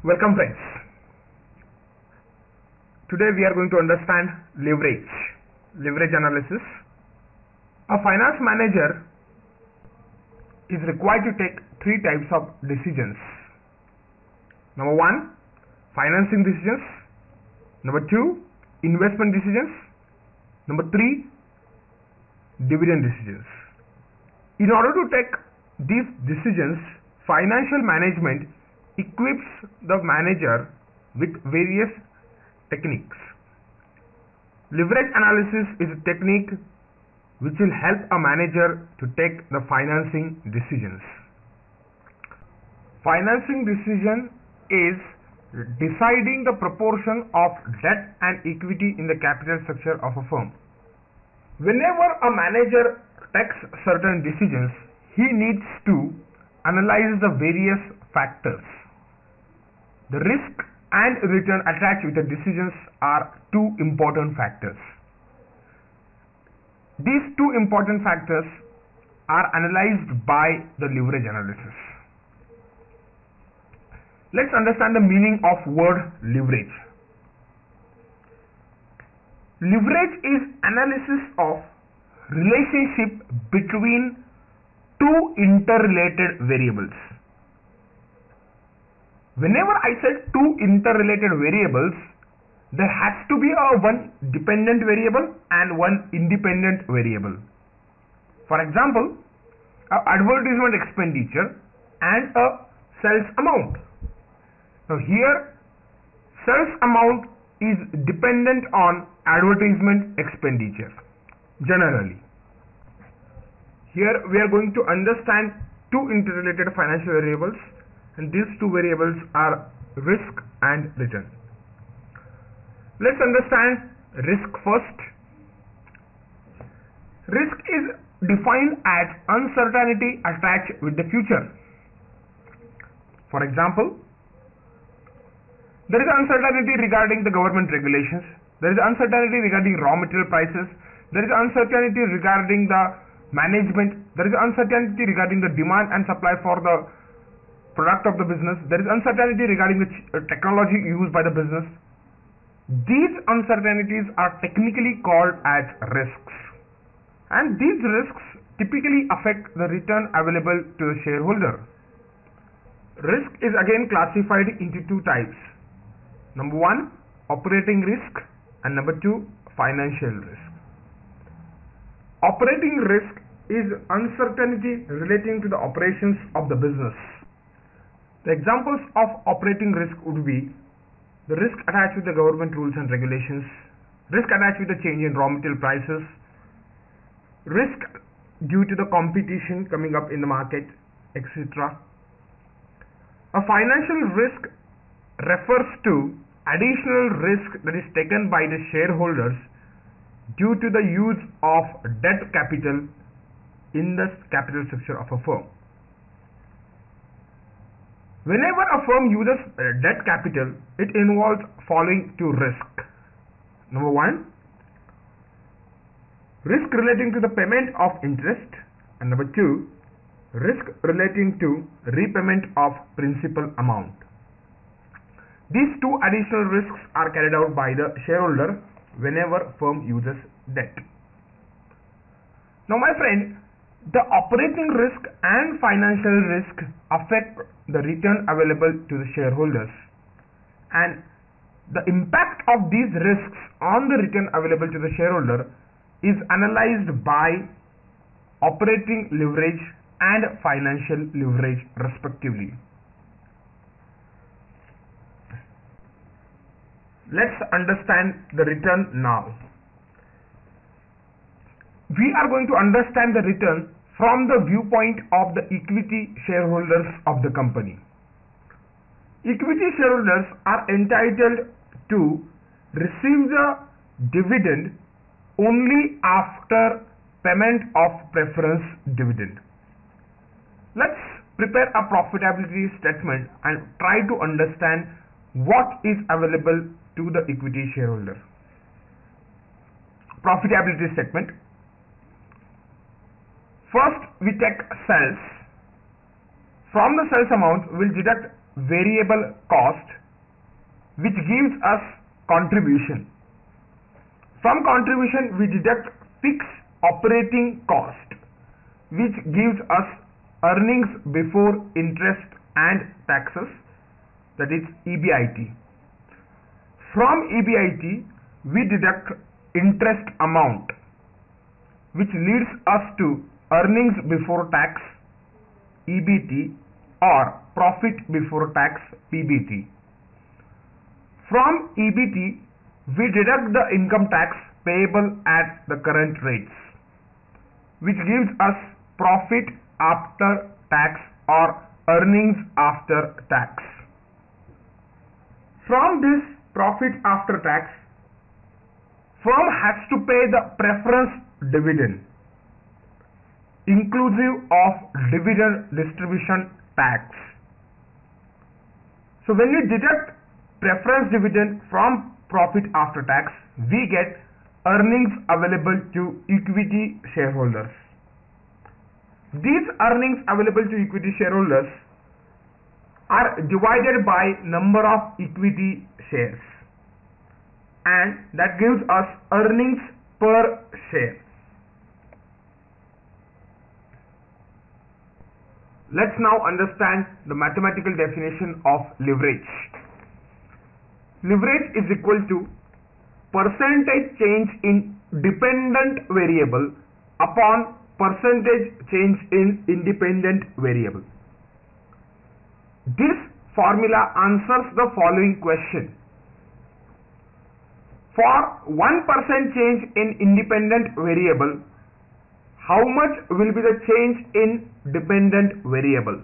Welcome friends. Today we are going to understand leverage, leverage analysis. A finance manager is required to take three types of decisions. Number one, financing decisions. Number two, investment decisions. Number three, dividend decisions. In order to take these decisions, financial management equips the manager with various techniques. Leverage analysis is a technique which will help a manager to take the financing decisions. Financing decision is deciding the proportion of debt and equity in the capital structure of a firm. Whenever a manager takes certain decisions, he needs to analyze the various factors. The risk and return attached with the decisions are two important factors. These two important factors are analyzed by the leverage analysis. Let's understand the meaning of word leverage. Leverage is analysis of relationship between two interrelated variables. Whenever I said two interrelated variables, there has to be a one dependent variable and one independent variable. For example, advertisement expenditure and a sales amount. Now here sales amount is dependent on advertisement expenditure generally. Here we are going to understand two interrelated financial variables and these two variables are risk and return. Let's understand risk first. Risk is defined as uncertainty attached with the future. For example, there is uncertainty regarding the government regulations, there is uncertainty regarding raw material prices, there is uncertainty regarding the management, there is uncertainty regarding the demand and supply for the product of the business, there is uncertainty regarding the uh, technology used by the business. These uncertainties are technically called as risks and these risks typically affect the return available to the shareholder. Risk is again classified into two types. Number one, operating risk and number two, financial risk. Operating risk is uncertainty relating to the operations of the business. The examples of operating risk would be the risk attached with the government rules and regulations, risk attached with the change in raw material prices, risk due to the competition coming up in the market, etc. A financial risk refers to additional risk that is taken by the shareholders due to the use of debt capital in the capital structure of a firm. Whenever a firm uses uh, debt capital, it involves following two risks. Number one, risk relating to the payment of interest and number two, risk relating to repayment of principal amount. These two additional risks are carried out by the shareholder whenever firm uses debt. Now my friend, the operating risk and financial risk affect the return available to the shareholders and the impact of these risks on the return available to the shareholder is analyzed by operating leverage and financial leverage respectively. Let's understand the return now. We are going to understand the return from the viewpoint of the equity shareholders of the company. Equity shareholders are entitled to receive the dividend only after payment of preference dividend. Let's prepare a profitability statement and try to understand what is available to the equity shareholder. Profitability statement. First, we take sales. From the sales amount, we'll deduct variable cost which gives us contribution. From contribution we deduct fixed operating cost which gives us earnings before interest and taxes that is EBIT. From EBIT we deduct interest amount which leads us to earnings before tax EBT or profit before tax PBT. From EBT we deduct the income tax payable at the current rates which gives us profit after tax or earnings after tax. From this profit after tax, firm has to pay the preference dividend inclusive of dividend distribution tax. So when we deduct preference dividend from profit after tax, we get earnings available to equity shareholders. These earnings available to equity shareholders are divided by number of equity shares and that gives us earnings per share. Let's now understand the mathematical definition of leverage. Leverage is equal to percentage change in dependent variable upon percentage change in independent variable. This formula answers the following question. For 1% change in independent variable, how much will be the change in dependent variable?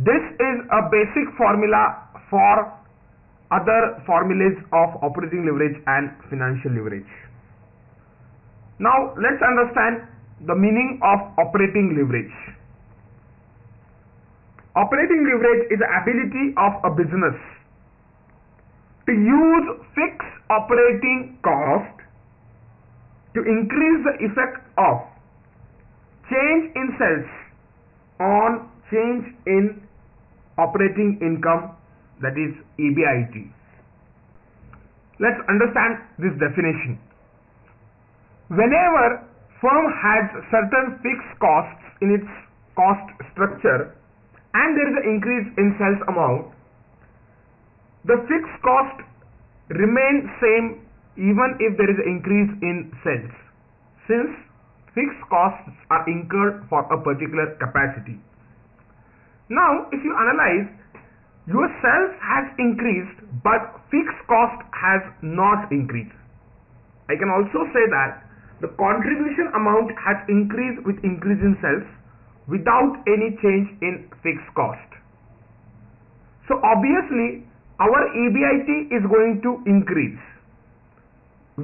This is a basic formula for other formulas of operating leverage and financial leverage. Now let's understand the meaning of operating leverage. Operating leverage is the ability of a business to use fixed operating cost to increase the effect of change in sales on change in operating income that is EBIT. Let's understand this definition. Whenever firm has certain fixed costs in its cost structure and there is an increase in sales amount, the fixed cost remain same even if there is an increase in sales since fixed costs are incurred for a particular capacity. Now if you analyze your sales has increased but fixed cost has not increased. I can also say that the contribution amount has increased with increase in sales without any change in fixed cost. So obviously our EBIT is going to increase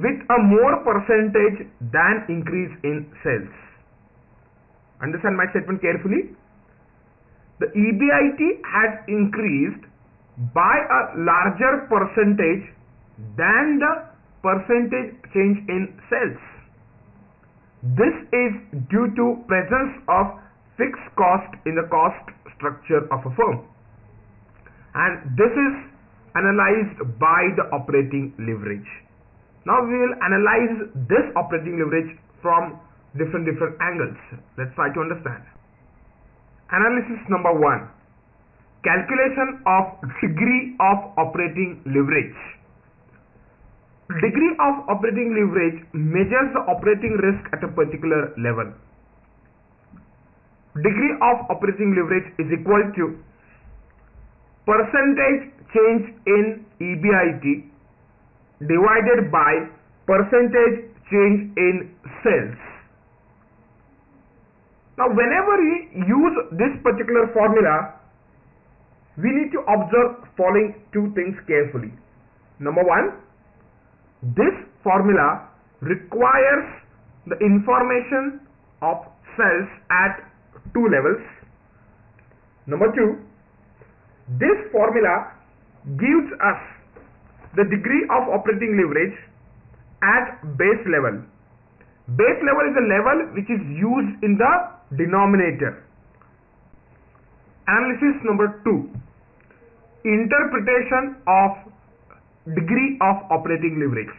with a more percentage than increase in sales. Understand my statement carefully? The EBIT has increased by a larger percentage than the percentage change in sales. This is due to presence of fixed cost in the cost structure of a firm and this is analyzed by the operating leverage. Now we will analyze this operating leverage from different different angles. Let's try to understand. Analysis number 1. Calculation of degree of operating leverage. Degree of operating leverage measures the operating risk at a particular level. Degree of operating leverage is equal to percentage change in EBIT divided by percentage change in sales. Now whenever we use this particular formula, we need to observe following two things carefully. Number one, this formula requires the information of cells at two levels. Number two, this formula gives us the degree of operating leverage at base level. Base level is the level which is used in the denominator. Analysis number 2. Interpretation of degree of operating leverage.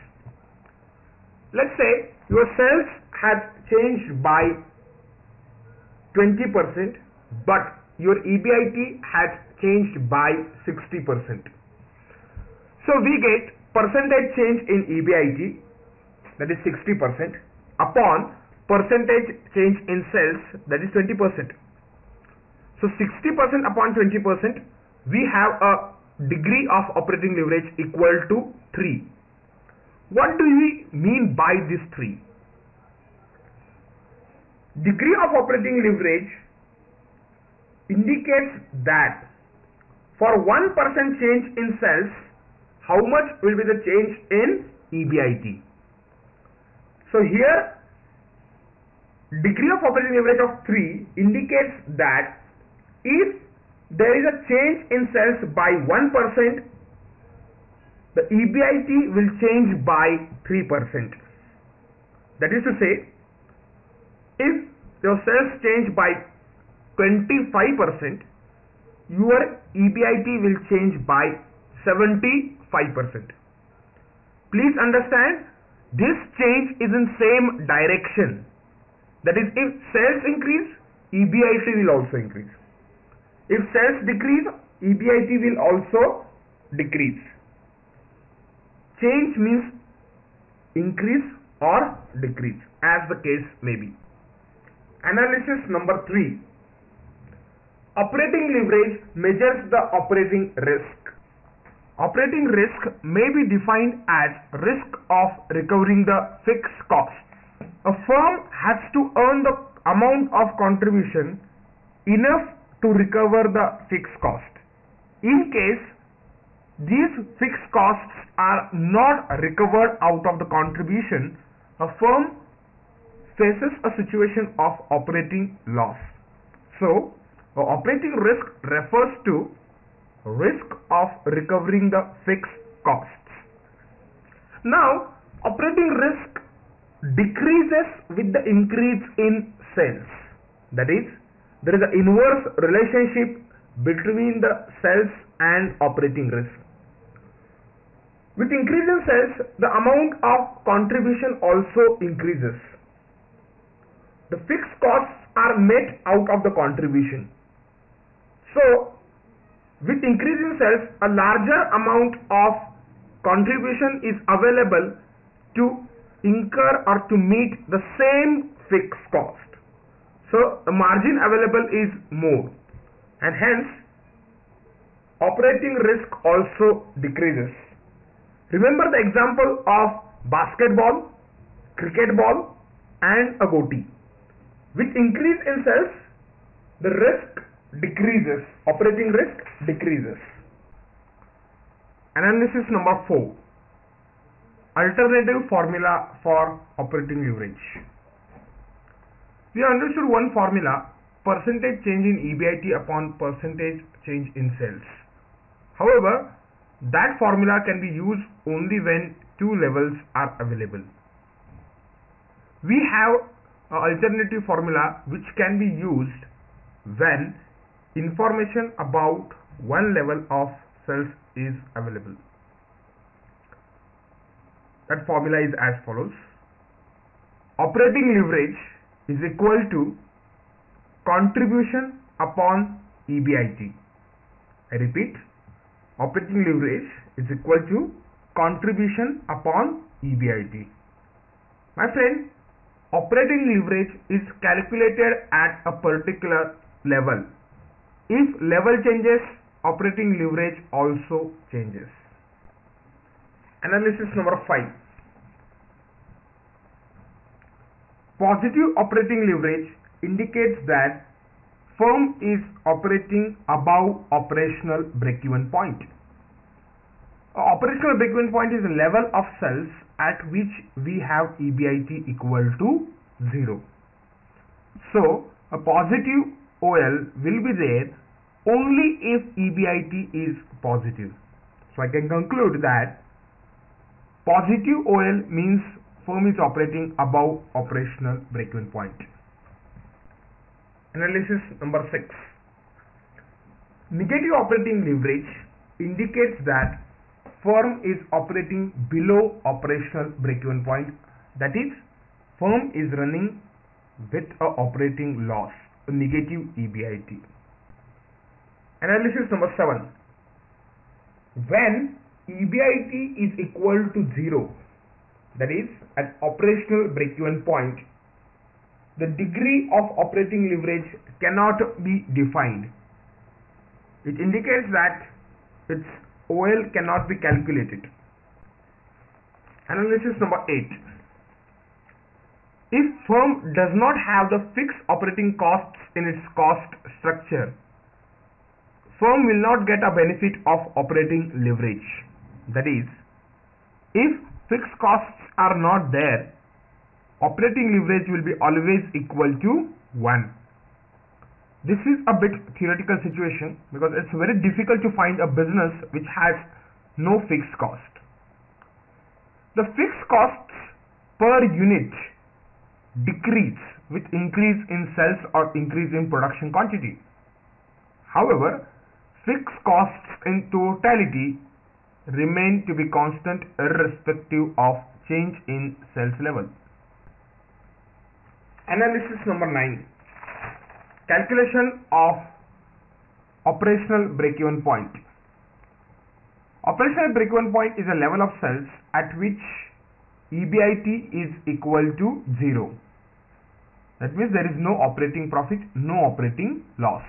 Let's say your sales has changed by 20% but your EBIT has changed by 60%. So we get percentage change in EBIT that is 60% upon percentage change in sales that is 20%. So 60% upon 20% we have a degree of operating leverage equal to 3. What do we mean by this 3? Degree of operating leverage indicates that for 1% change in sales, how much will be the change in EBIT? So here, degree of operating leverage of 3 indicates that if there is a change in sales by 1%, the EBIT will change by 3%. That is to say, if your sales change by 25%, your EBIT will change by 75%. Please understand, this change is in same direction. That is, if sales increase, EBIT will also increase. If sales decrease, EBIT will also decrease. Change means increase or decrease as the case may be. Analysis number 3. Operating leverage measures the operating risk. Operating risk may be defined as risk of recovering the fixed cost. A firm has to earn the amount of contribution enough to recover the fixed cost. In case these fixed costs are not recovered out of the contribution, a firm faces a situation of operating loss. So, operating risk refers to risk of recovering the fixed costs. Now, operating risk decreases with the increase in sales. That is, there is an inverse relationship between the sales and operating risk. With increase in sales, the amount of contribution also increases. The fixed costs are met out of the contribution. So, with increase in sales, a larger amount of contribution is available to incur or to meet the same fixed cost. So, the margin available is more and hence operating risk also decreases. Remember the example of basketball, cricket ball and a goatee. With increase in sales, the risk decreases, operating risk decreases. Analysis number 4. Alternative formula for operating leverage. We understood one formula percentage change in EBIT upon percentage change in sales. However, that formula can be used only when two levels are available. We have alternative formula which can be used when information about one level of sales is available. That formula is as follows. Operating leverage is equal to contribution upon EBIT. I repeat, operating leverage is equal to contribution upon EBIT. My friend, operating leverage is calculated at a particular level. If level changes, operating leverage also changes. Analysis number 5. Positive operating leverage indicates that firm is operating above operational break-even point. Operational break-even point is a level of sales at which we have EBIT equal to 0. So, a positive OL will be there only if EBIT is positive. So, I can conclude that positive OL means firm is operating above operational break-even point. Analysis number 6. Negative operating leverage indicates that firm is operating below operational break-even point. That is, firm is running with a operating loss, negative EBIT. Analysis number 7. When EBIT is equal to 0, that is at operational break-even point, the degree of operating leverage cannot be defined. It indicates that its OL cannot be calculated. Analysis number 8. If firm does not have the fixed operating costs in its cost structure, firm will not get a benefit of operating leverage. That is, if fixed costs are not there, operating leverage will be always equal to 1. This is a bit theoretical situation because it's very difficult to find a business which has no fixed cost. The fixed costs per unit decrease with increase in sales or increase in production quantity. However, fixed costs in totality remain to be constant irrespective of change in sales level. Analysis number 9 Calculation of operational break-even point. Operational break-even point is a level of sales at which EBIT is equal to 0. That means there is no operating profit, no operating loss.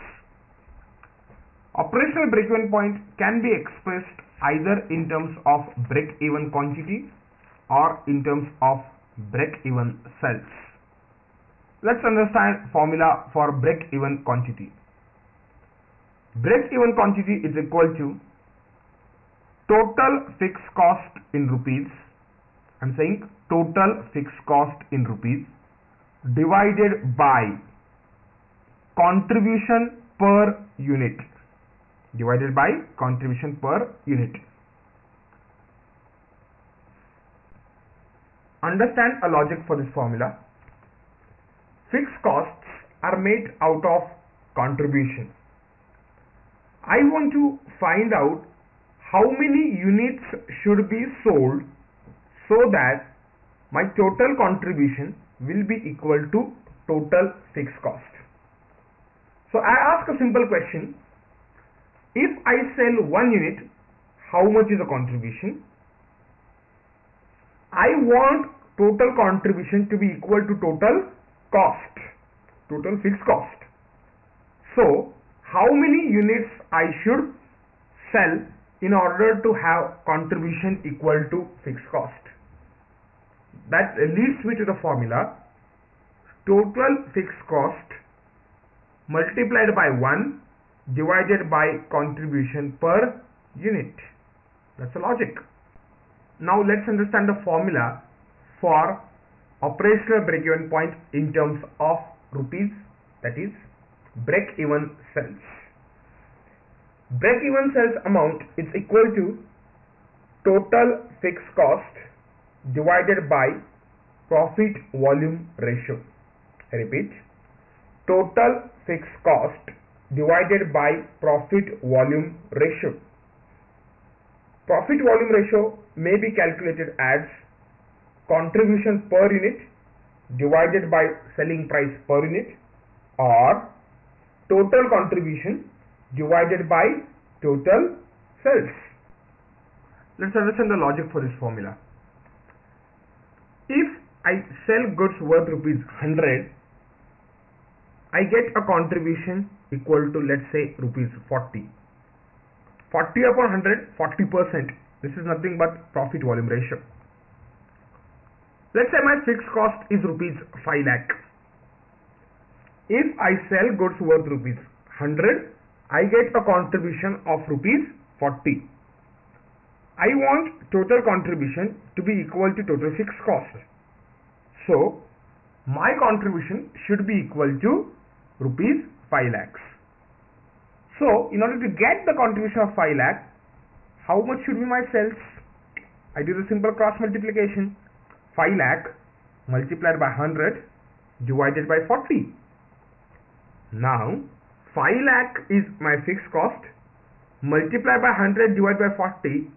Operational break-even point can be expressed either in terms of break-even quantity or in terms of break-even sales. Let's understand formula for break-even quantity. Break-even quantity is equal to total fixed cost in rupees. I'm saying total fixed cost in rupees divided by contribution per unit divided by contribution per unit. Understand a logic for this formula. Fixed costs are made out of contribution. I want to find out how many units should be sold so that my total contribution will be equal to total fixed cost. So I ask a simple question. If I sell one unit, how much is the contribution? I want total contribution to be equal to total cost, total fixed cost. So how many units I should sell in order to have contribution equal to fixed cost? That leads me to the formula total fixed cost multiplied by 1 divided by contribution per unit. That's the logic. Now let's understand the formula for operational break-even point in terms of rupees that is break-even sales. Break-even sales amount is equal to total fixed cost divided by profit volume ratio. Repeat, total fixed cost divided by profit volume ratio. Profit volume ratio may be calculated as contribution per unit divided by selling price per unit or total contribution divided by total sales. Let's understand the logic for this formula. If I sell goods worth rupees 100, I get a contribution equal to let's say rupees 40. 40 upon 100, 40 percent. This is nothing but profit volume ratio. Let's say my fixed cost is rupees 5 lakh. If I sell goods worth rupees 100, I get a contribution of rupees 40. I want total contribution to be equal to total fixed cost. So, my contribution should be equal to rupees 5 lakhs. So, in order to get the contribution of 5 lakh, how much should be my sales? I do the simple cross multiplication. 5 lakh multiplied by 100 divided by 40. Now, 5 lakh is my fixed cost Multiplied by 100 divided by 40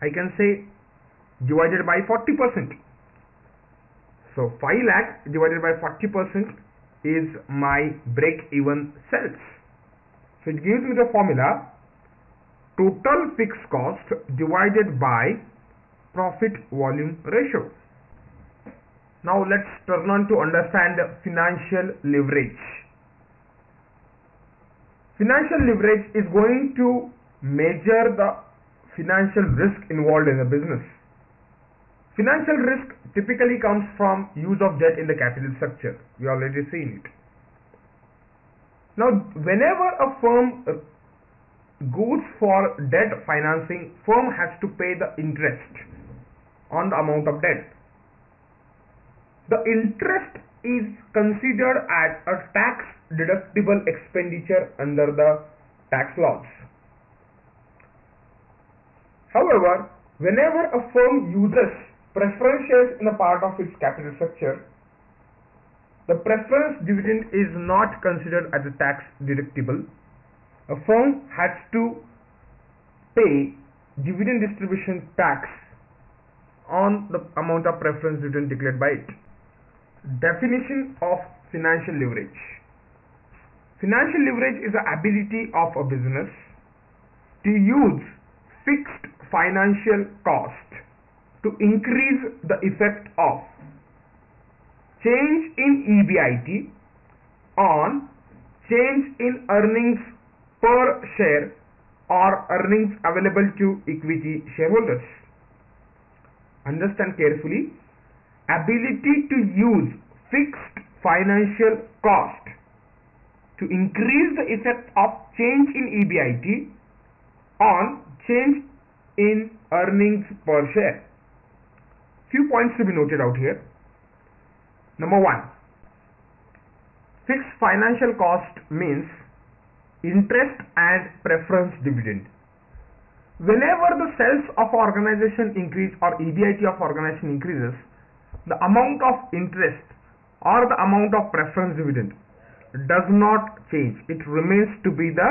I can say divided by 40%. So 5 lakh divided by 40% is my break even sales. So it gives me the formula total fixed cost divided by profit volume ratio. Now let's turn on to understand financial leverage. Financial leverage is going to measure the financial risk involved in a business. Financial risk typically comes from use of debt in the capital structure. We already seen it. Now, whenever a firm uh, goes for debt financing, firm has to pay the interest on the amount of debt. The interest is considered as a tax deductible expenditure under the tax laws. However, whenever a firm uses preference shares in a part of its capital structure, the preference dividend is not considered as a tax deductible. A firm has to pay dividend distribution tax on the amount of preference dividend declared by it. Definition of financial leverage. Financial leverage is the ability of a business to use fixed financial cost to increase the effect of change in EBIT on change in earnings per share or earnings available to equity shareholders. Understand carefully. Ability to use fixed financial cost to increase the effect of change in EBIT on change in earnings per share. Few points to be noted out here. Number one, fixed financial cost means interest and preference dividend. Whenever the sales of organization increase or EBIT of organization increases, the amount of interest or the amount of preference dividend does not change. It remains to be the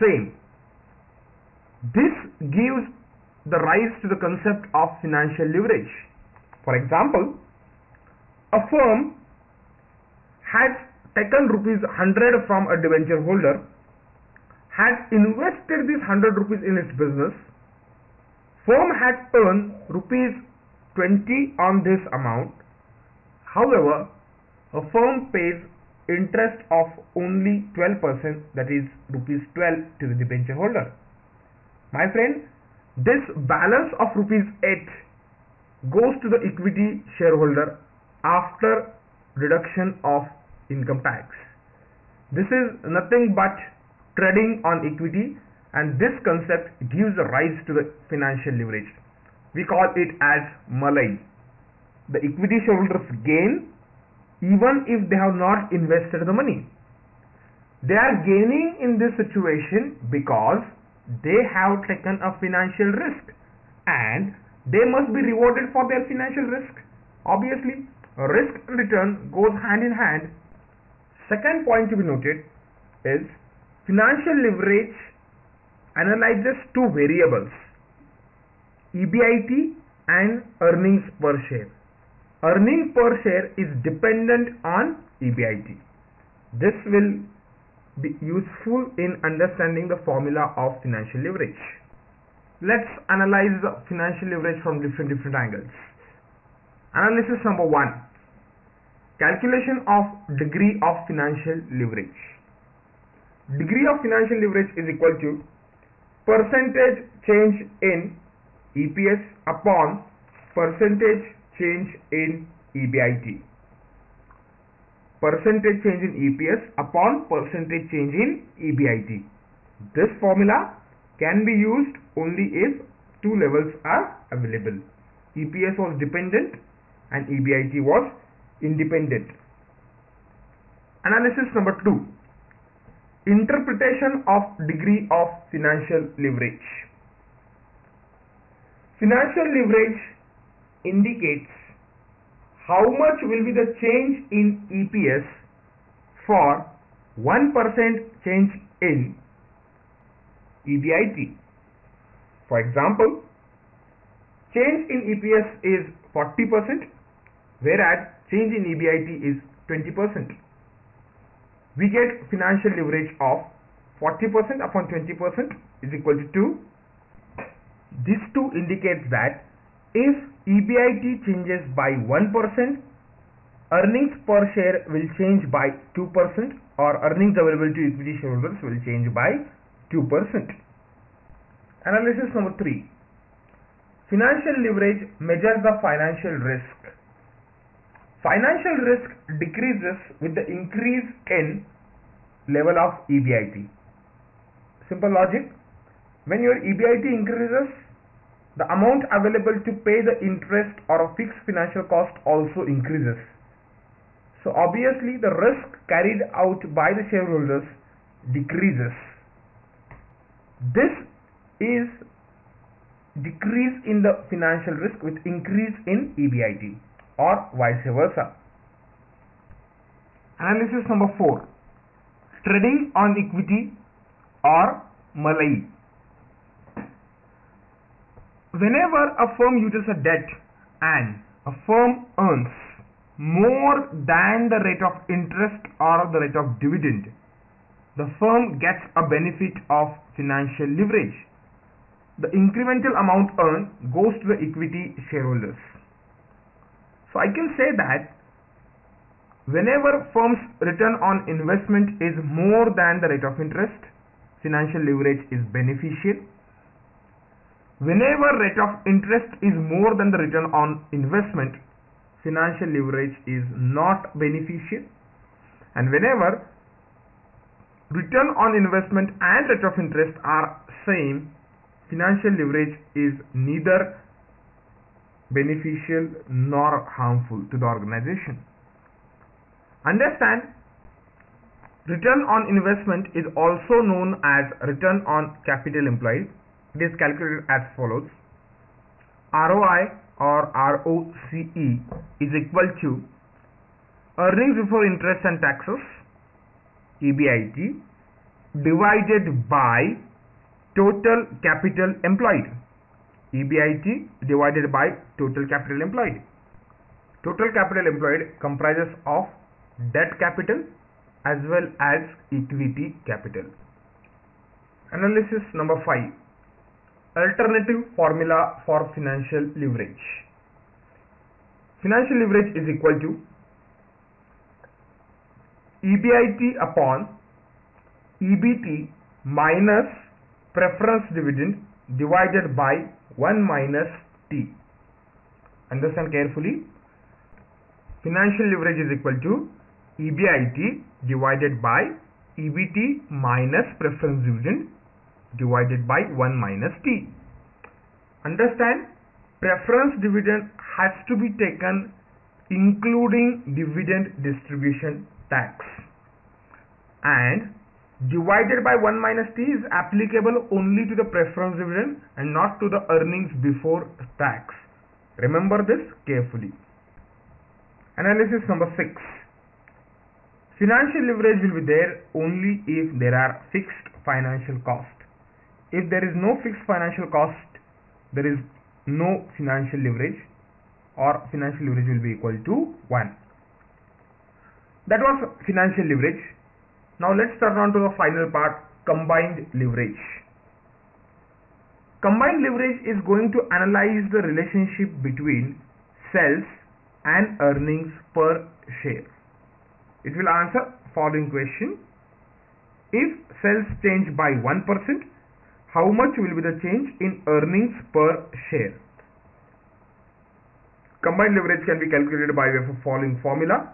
same. This gives the rise to the concept of financial leverage. For example, a firm has taken rupees 100 from a debenture holder, has invested this 100 rupees in its business, firm has earned rupees 20 on this amount. However, a firm pays interest of only 12% that is rupees 12 to the debenture holder. My friend, this balance of rupees 8 goes to the equity shareholder after reduction of income tax. This is nothing but trading on equity and this concept gives rise to the financial leverage. We call it as Malai. The equity shareholders gain even if they have not invested the money. They are gaining in this situation because they have taken a financial risk and they must be rewarded for their financial risk. Obviously, risk and return goes hand in hand. Second point to be noted is financial leverage analyzes two variables EBIT and earnings per share. Earning per share is dependent on EBIT. This will be useful in understanding the formula of financial leverage. Let's analyze the financial leverage from different different angles. Analysis number 1. Calculation of degree of financial leverage. Degree of financial leverage is equal to percentage change in EPS upon percentage change in EBIT percentage change in EPS upon percentage change in EBIT. This formula can be used only if two levels are available. EPS was dependent and EBIT was independent. Analysis number 2. Interpretation of degree of financial leverage. Financial leverage indicates how much will be the change in EPS for 1% change in EBIT. For example, change in EPS is 40% whereas change in EBIT is 20%. We get financial leverage of 40% upon 20% is equal to 2. This 2 indicates that if EBIT changes by 1%, earnings per share will change by 2% or earnings available to equity shareholders will change by 2%. Analysis number 3. Financial leverage measures the financial risk. Financial risk decreases with the increase in level of EBIT. Simple logic. When your EBIT increases, the amount available to pay the interest or a fixed financial cost also increases. So obviously the risk carried out by the shareholders decreases. This is decrease in the financial risk with increase in EBIT or vice versa. Analysis number 4. Trading on equity or Malai. Whenever a firm uses a debt and a firm earns more than the rate of interest or the rate of dividend, the firm gets a benefit of financial leverage. The incremental amount earned goes to the equity shareholders. So I can say that whenever firm's return on investment is more than the rate of interest, financial leverage is beneficial Whenever rate of interest is more than the return on investment, financial leverage is not beneficial. And whenever return on investment and rate of interest are same, financial leverage is neither beneficial nor harmful to the organization. Understand, return on investment is also known as return on capital employed it is calculated as follows ROI or ROCE is equal to earnings before interest and taxes EBIT divided by total capital employed. EBIT divided by total capital employed. Total capital employed comprises of debt capital as well as equity capital. Analysis number 5 alternative formula for financial leverage. Financial leverage is equal to EBIT upon EBT minus preference dividend divided by 1 minus T. Understand carefully. Financial leverage is equal to EBIT divided by EBT minus preference dividend divided by 1 minus t. Understand preference dividend has to be taken including dividend distribution tax and divided by 1 minus t is applicable only to the preference dividend and not to the earnings before tax. Remember this carefully. Analysis number 6. Financial leverage will be there only if there are fixed financial costs if there is no fixed financial cost there is no financial leverage or financial leverage will be equal to 1 that was financial leverage. Now let's turn on to the final part combined leverage. Combined leverage is going to analyze the relationship between sales and earnings per share. It will answer following question. If sales change by 1% how much will be the change in earnings per share. Combined leverage can be calculated by way of the following formula.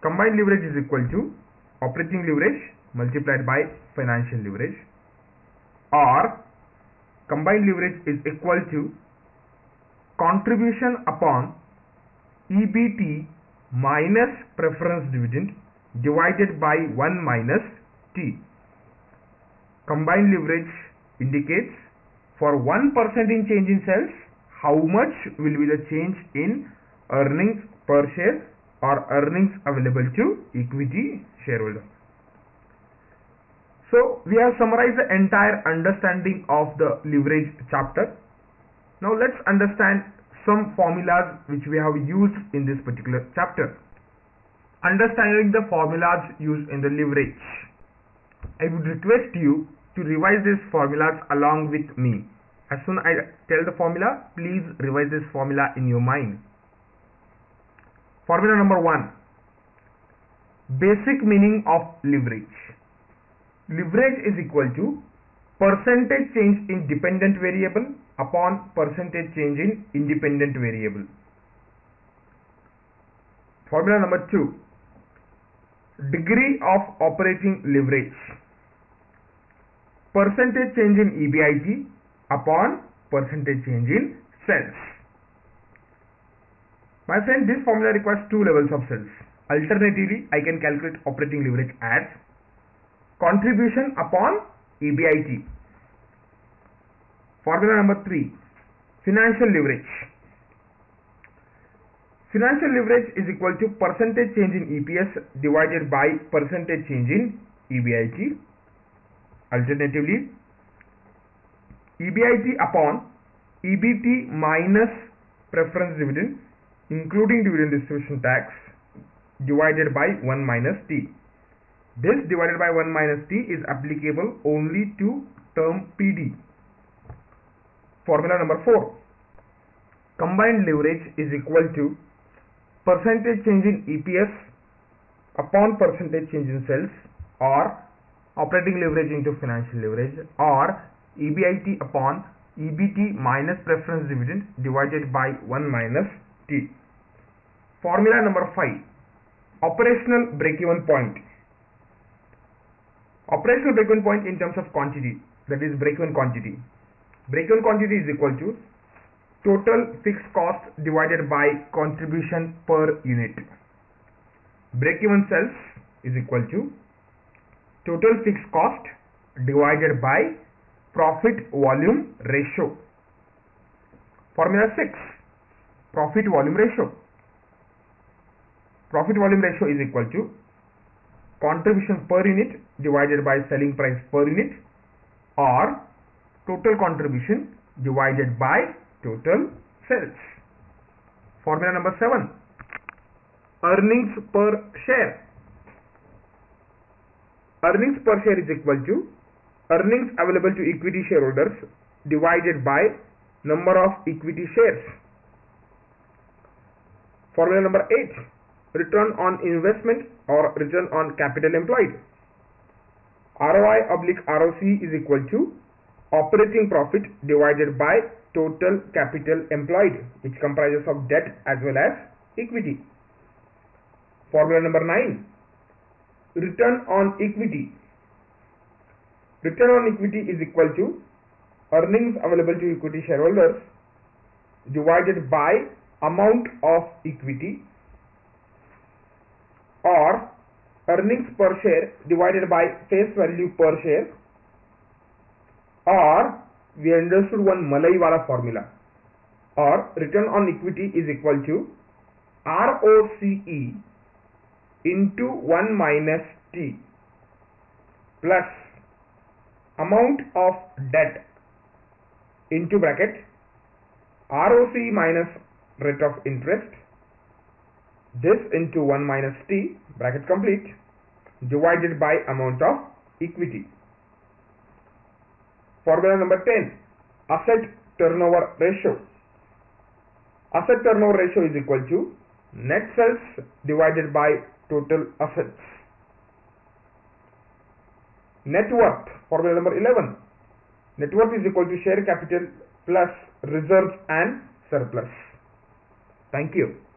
Combined leverage is equal to operating leverage multiplied by financial leverage or combined leverage is equal to contribution upon EBT minus preference dividend divided by 1 minus T combined leverage indicates for 1% in change in sales how much will be the change in earnings per share or earnings available to equity shareholder So we have summarized the entire understanding of the leverage chapter. Now let's understand some formulas which we have used in this particular chapter. Understanding the formulas used in the leverage. I would request you to revise these formulas along with me. As soon as I tell the formula, please revise this formula in your mind. Formula number one. Basic meaning of leverage. Leverage is equal to percentage change in dependent variable upon percentage change in independent variable. Formula number two. Degree of operating leverage. Percentage change in EBIT upon percentage change in sales. My friend, this formula requires two levels of sales. Alternatively, I can calculate operating leverage as contribution upon EBIT. Formula number 3 Financial leverage. Financial leverage is equal to percentage change in EPS divided by percentage change in EBIT. Alternatively, EBIT upon EBT minus preference dividend including dividend distribution tax divided by 1 minus T. This divided by 1 minus T is applicable only to term PD. Formula number 4. Combined leverage is equal to percentage change in EPS upon percentage change in sales or operating leverage into financial leverage or EBIT upon EBT minus preference dividend divided by 1 minus T. Formula number 5. Operational break-even point. Operational break-even point in terms of quantity that is break-even quantity. Break-even quantity is equal to total fixed cost divided by contribution per unit. Break-even sales is equal to total fixed cost divided by profit volume ratio. Formula 6 profit volume ratio. Profit volume ratio is equal to contribution per unit divided by selling price per unit or total contribution divided by total sales. Formula number 7 earnings per share. Earnings per share is equal to earnings available to equity shareholders divided by number of equity shares. Formula number 8 return on investment or return on capital employed. ROI oblique ROC is equal to operating profit divided by total capital employed which comprises of debt as well as equity. Formula number 9 return on equity. Return on equity is equal to earnings available to equity shareholders divided by amount of equity or earnings per share divided by face value per share or we understood one Malai wala formula or return on equity is equal to ROCE into 1 minus T plus amount of debt into bracket ROC minus rate of interest this into 1 minus T bracket complete divided by amount of equity. Formula number 10 asset turnover ratio. Asset turnover ratio is equal to net sales divided by total assets. Net worth formula number 11 net worth is equal to share capital plus reserves and surplus. Thank you.